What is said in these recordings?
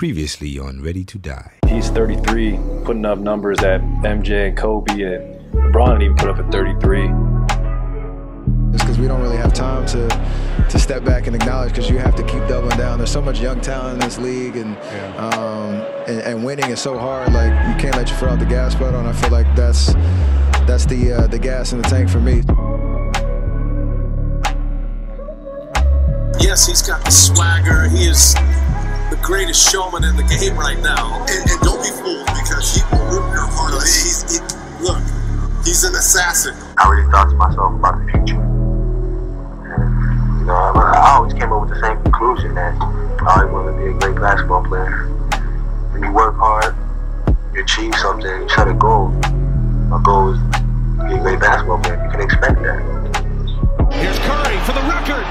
Previously on Ready to Die. He's 33, putting up numbers that MJ and Kobe and LeBron didn't even put up at 33. It's because we don't really have time to to step back and acknowledge because you have to keep doubling down. There's so much young talent in this league, and, um, and and winning is so hard. Like you can't let your foot off the gas pedal, and I feel like that's that's the uh, the gas in the tank for me. Yes, he's got the swagger. He is the greatest showman in the game right now. And, and don't be fooled because he will rip your heart out. He's, he, look, he's an assassin. I really thought to myself about the future. And, you know, I, I always came up with the same conclusion that I always wanted to be a great basketball player. When you work hard, you achieve something, you set a goal. My goal is to be a great basketball player. You can expect that. Here's Curry for the record.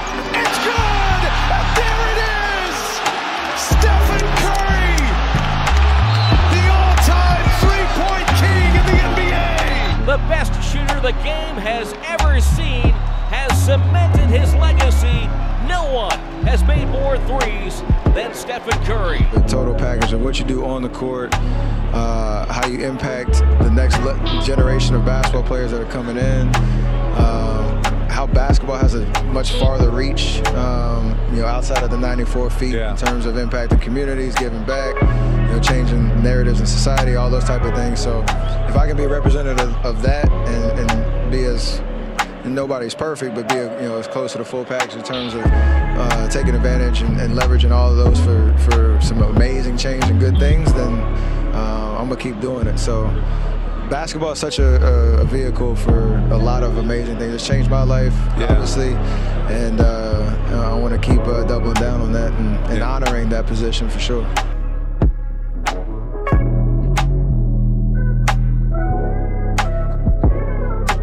The game has ever seen has cemented his legacy. No one has made more threes than Stephen Curry. The total package of what you do on the court, uh, how you impact the next generation of basketball players that are coming in. Um, how basketball has a much farther reach, um, you know, outside of the 94 feet Yeah. in terms of impacting communities, giving back, you know, changing narratives in society, all those type of things. So, if I can be a representative of that and, and be as and nobody's perfect, but be a, you know as close to the full package in terms of uh, taking advantage and, and leveraging all of those for for some amazing change and good things, then uh, I'm gonna keep doing it. So basketball is such a, a, vehicle for a lot of amazing things. It's changed my life, obviously, and uh, I want to keep uh, doubling down on that and, and honoring that position for sure.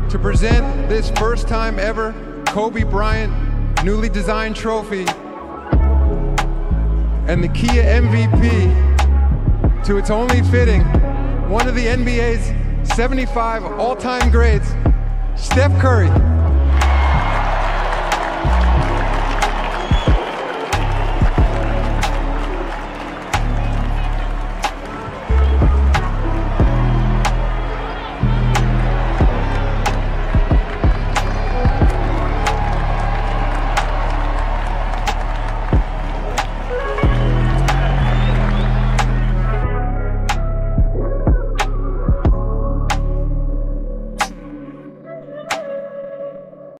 to present this first time ever Kobe Bryant newly designed trophy and the Kia MVP to its only fitting one of the NBA's 75 all-time greats, Steph Curry.